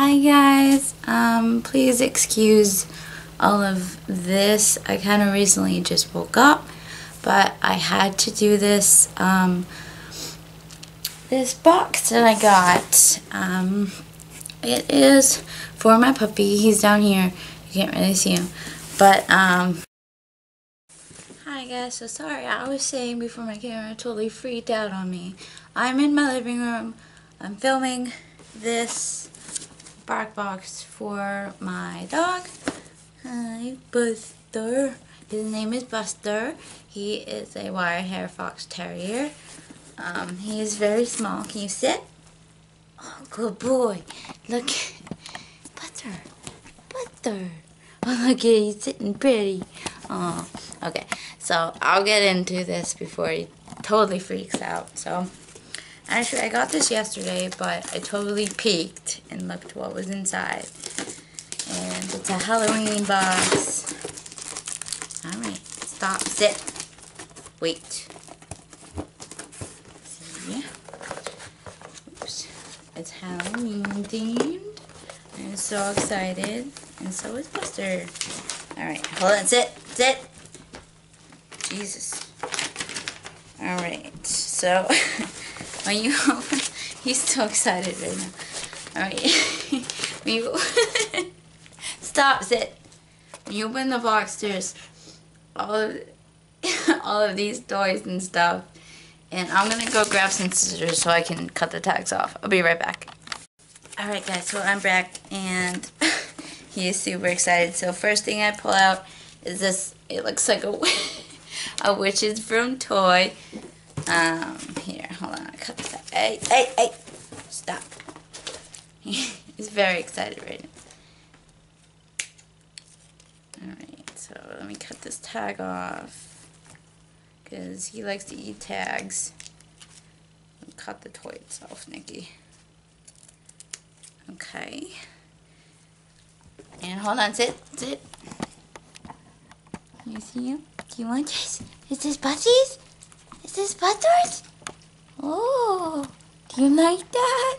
Hi guys, um, please excuse all of this. I kind of recently just woke up, but I had to do this, um, this box that I got. Um, it is for my puppy. He's down here. You can't really see him. But, um, hi guys. So sorry, I was saying before my camera totally freaked out on me. I'm in my living room. I'm filming this bark box for my dog. Hi, Buster. His name is Buster. He is a wire hair fox terrier. Um, he is very small. Can you sit? Oh, good boy. Look. Buster. Buster. Oh, look at he's sitting pretty. Oh, okay. So I'll get into this before he totally freaks out. So Actually, I got this yesterday, but I totally peeked and looked what was inside. And it's a Halloween box. Alright, stop, sit, wait. See? Oops. It's Halloween themed. I'm so excited. And so is Buster. Alright, hold on, sit, sit. Jesus. Alright, so... When you open, he's so excited right now. Alright. when you stop, sit. When you open the box, there's all of all of these toys and stuff. And I'm gonna go grab some scissors so I can cut the tags off. I'll be right back. Alright guys, so I'm back and he is super excited. So first thing I pull out is this, it looks like a, a witch's broom toy. Um, here, hold on, I cut this out. Hey, hey, hey, stop. He's very excited right now. Alright, so let me cut this tag off. Because he likes to eat tags. Cut the toy itself, Nicky. Okay. And hold on, sit, sit. Can You see him? Do you want this? Is this Butties? Is this Butters? You like that?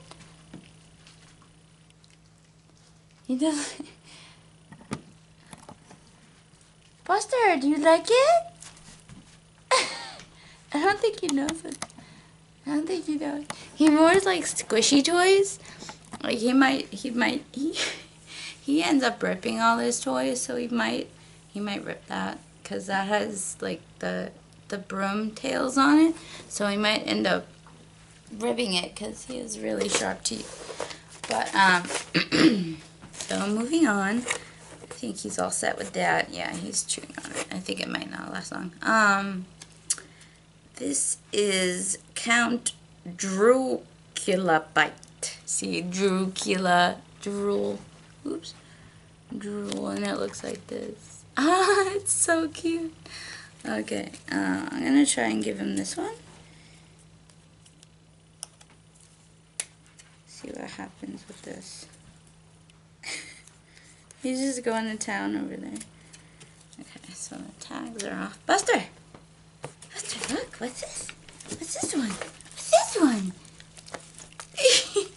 He does. Buster, do you like it? I don't think he knows it. I don't think he knows. He more like squishy toys. Like he might, he might, he, he ends up ripping all his toys, so he might, he might rip that because that has like the the broom tails on it. So he might end up ripping it because he has really sharp teeth. But, um, so moving on. I think he's all set with that. Yeah, he's chewing on it. I think it might not last long. Um, this is Count Dracula Bite. See, Dracula, drool, oops, drool, and it looks like this. Ah, it's so cute. Okay, uh, I'm going to try and give him this one. See what happens with this. He's just going to town over there. Okay, so the tags are off. Buster! Buster, look, what's this? What's this one? What's this one?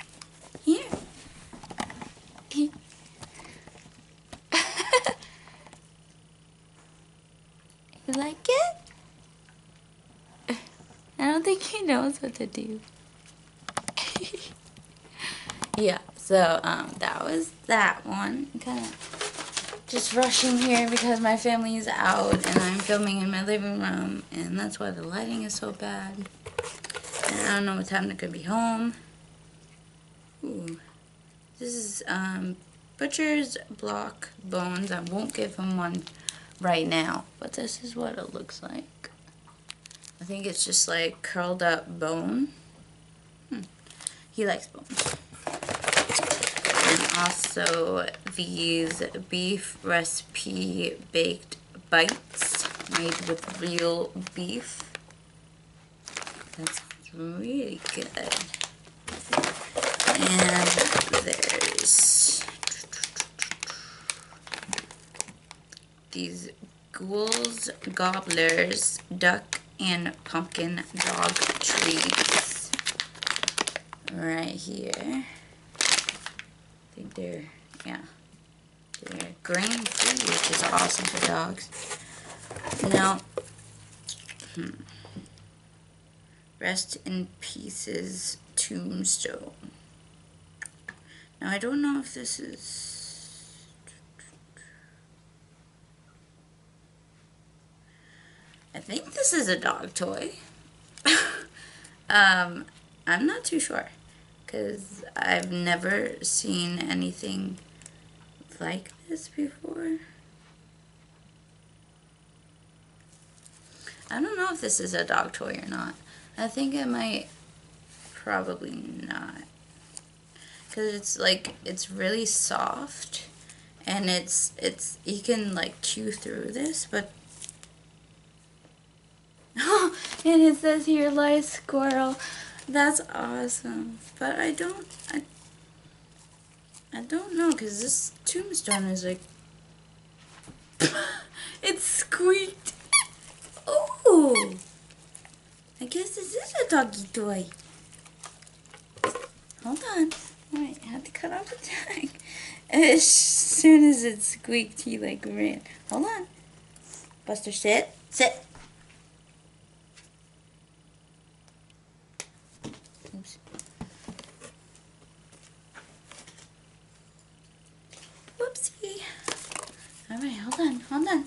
Here you like it? I don't think he knows what to do. Yeah, so um, that was that one. Kind of just rushing here because my family is out and I'm filming in my living room and that's why the lighting is so bad. And I don't know what time they're to be home. Ooh. This is um, Butcher's Block Bones. I won't give him one right now. But this is what it looks like. I think it's just like curled up bone. Hmm. He likes bones. And also these beef recipe baked bites made with real beef. That's really good. And there's these ghouls, gobblers, duck, and pumpkin dog treats right here. I think they're, yeah, they're grain free, which is awesome for dogs. Now, hmm. Rest in Pieces Tombstone. Now, I don't know if this is... I think this is a dog toy. um, I'm not too sure because I've never seen anything like this before. I don't know if this is a dog toy or not. I think it might probably not. Because it's like, it's really soft. And it's, it's, you can like chew through this, but Oh and it says here, lies squirrel. That's awesome. But I don't, I, I don't know, because this tombstone is like, it squeaked. Oh, I guess this is a doggy toy. Hold on. Alright, I have to cut off the tag. As soon as it squeaked, he like ran. Hold on. Buster, sit. Sit. Oops. Whoopsie. Alright, hold on, hold on.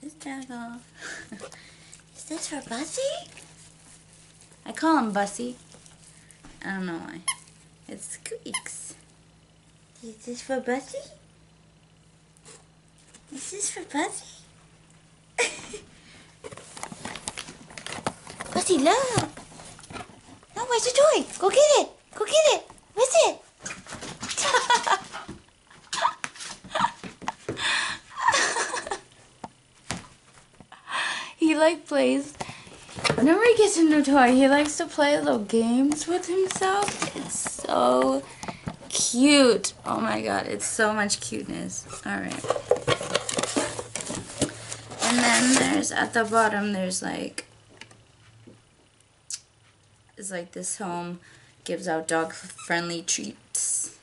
This tag off. Is this for Bussy? I call him Bussy. I don't know why. It squeaks. Is this for Bussy? Is this for Bussy? Bussy, look! No, where's the toy? Go get it! Go get it! Where's it? He like plays. Whenever he gets a new toy he likes to play little games with himself. It's so cute. Oh my god it's so much cuteness. All right. And then there's at the bottom there's like it's like this home gives out dog friendly treats.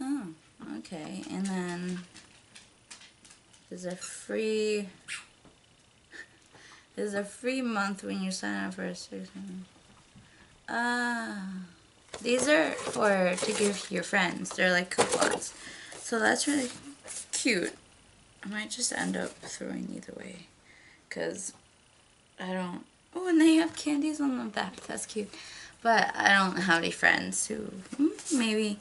Oh okay and then there's a free there's a free month when you sign up for a certain ah these are for to give your friends. They're like coupons. So that's really cute. I might just end up throwing either way because I don't oh and they have candies on the back. That's cute but I don't have any friends who hmm, maybe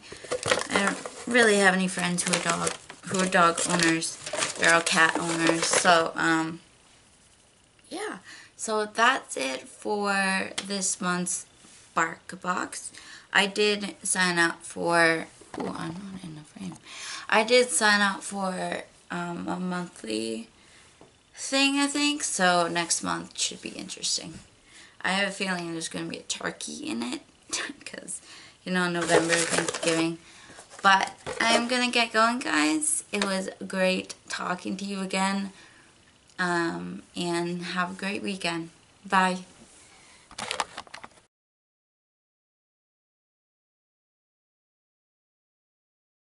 I don't really have any friends who are dog who are dog owners. They're all cat owners so um yeah. So that's it for this month's bark box. I did sign up for oh I'm not in the frame. I did sign up for um, a monthly thing I think so next month should be interesting I have a feeling there's going to be a turkey in it because, you know, November, Thanksgiving. But I'm going to get going, guys. It was great talking to you again. Um, and have a great weekend. Bye.